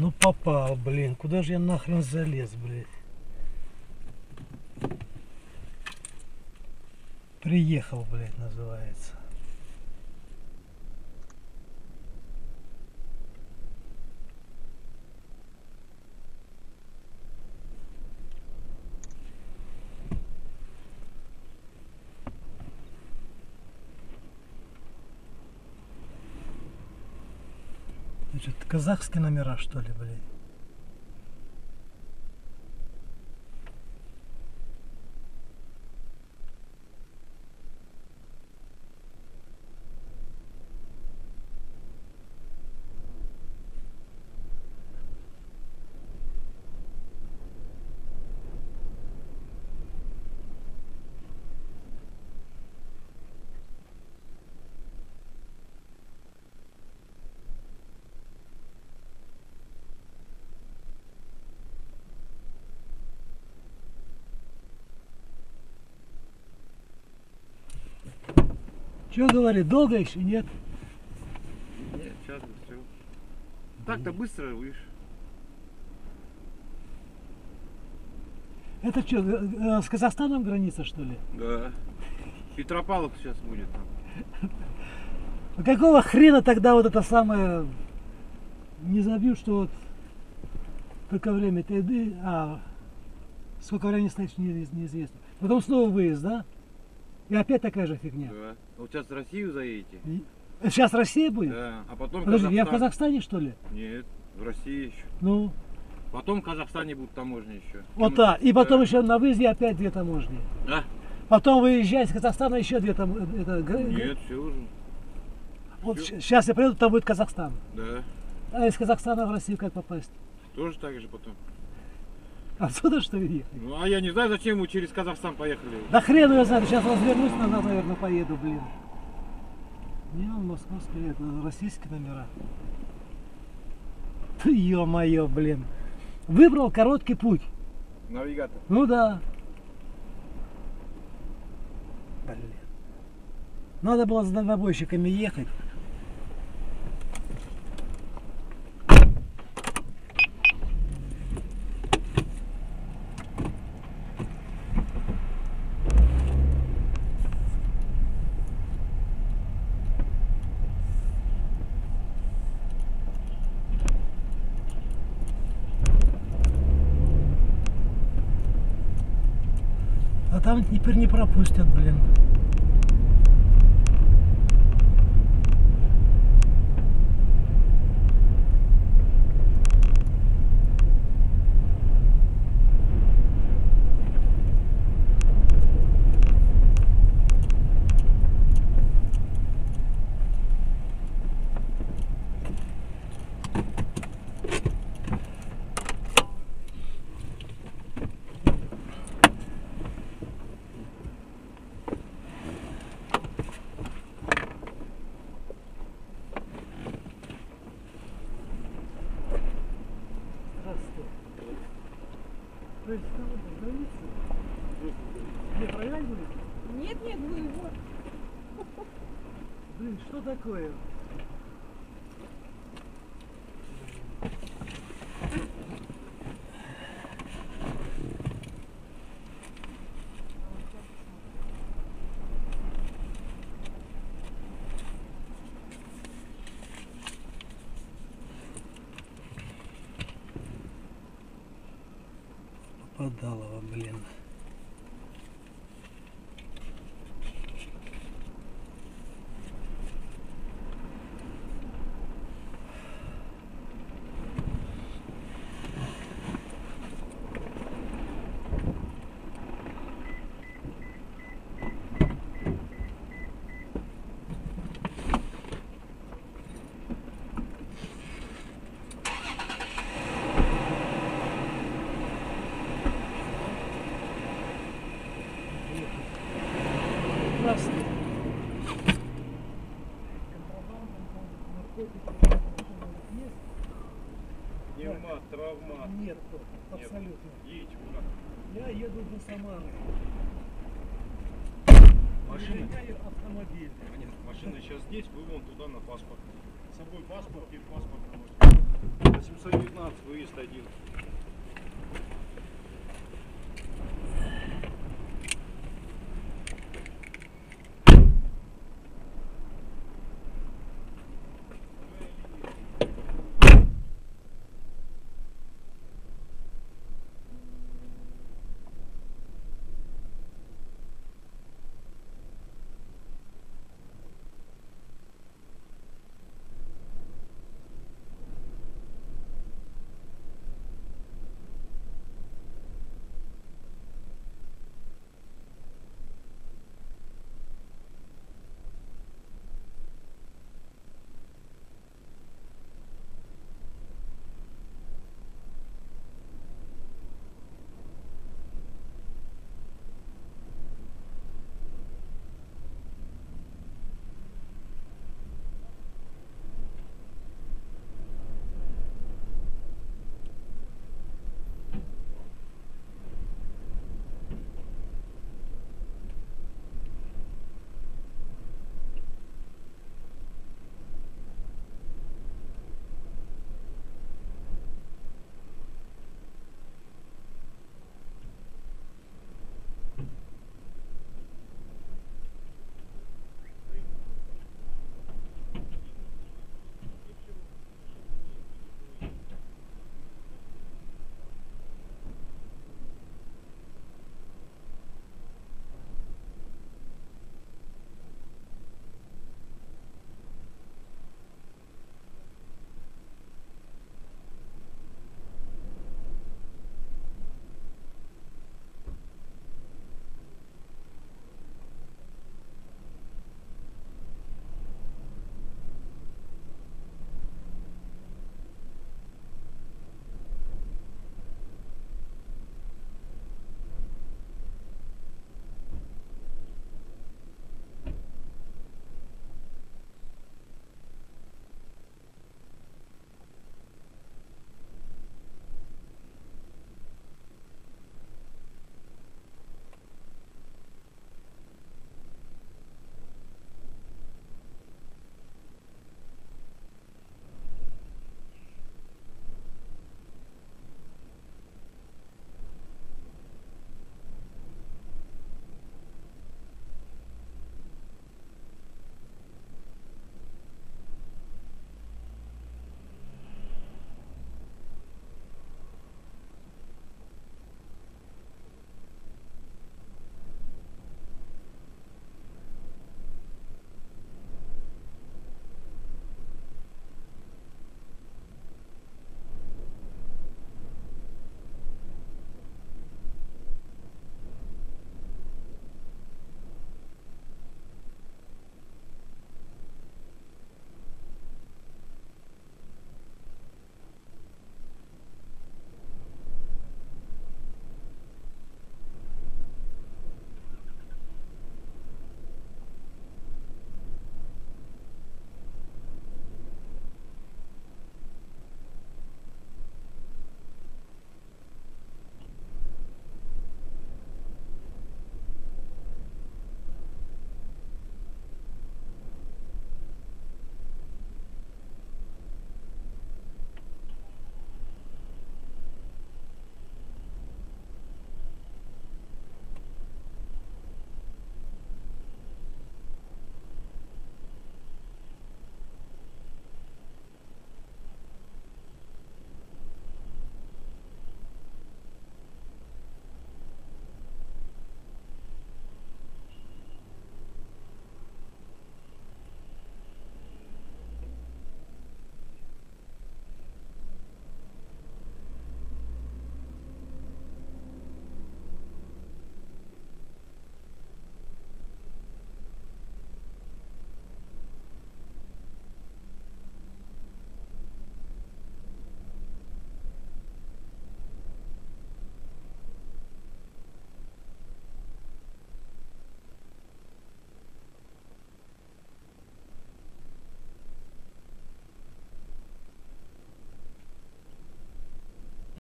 Ну попал, блин. Куда же я нахрен залез, блядь? Приехал, блядь, называется. Значит, казахские номера, что ли, блядь? Что говорит, долго еще? Нет? Нет, сейчас все. Так-то быстро, видишь. Это что, с Казахстаном граница, что ли? Да. Петропавлов сейчас будет там. А какого хрена тогда вот это самое не забью, что вот только время ты еды, а сколько времени стоишь, не- неизвестно. Потом снова выезд, да? И опять такая же фигня. Да. Вот сейчас в Россию заедете. И- Сейчас Россия будет? Да. А потом Подожди, я в Казахстан. Казахстане, что ли? Нет, в России еще. Ну, Потом в Казахстане будут таможни еще. вот так. И потом Да. еще на выезде опять две таможни. Да? Потом выезжать из Казахстана еще две там. Это, гра- Нет, все уже. Вот сейчас я приеду, там будет Казахстан. Да. А из Казахстана в Россию как попасть? Тоже так же потом. Отсюда что ли ехать? Ну а я не знаю, зачем мы через Казахстан поехали. Да хрен его знает, сейчас развернусь назад, наверное, поеду, блин. Не, он московский, это российские номера. Ты ё-моё, блин. Выбрал короткий путь. Навигатор. Ну да. Блин. Надо было с дальнобойщиками ехать. А там теперь не пропустят, блин. То есть граница? Не проверять? Нет, нет, мы его. Блин, что такое? Попадалово, блин. Травмат. Нет, абсолютно. Едете куда? Я еду до Самары. Машина. Гоняю автомобиль. Нет, машина сейчас здесь, вы вон туда на паспорт. С собой паспорт и паспорт. 819. выезд один.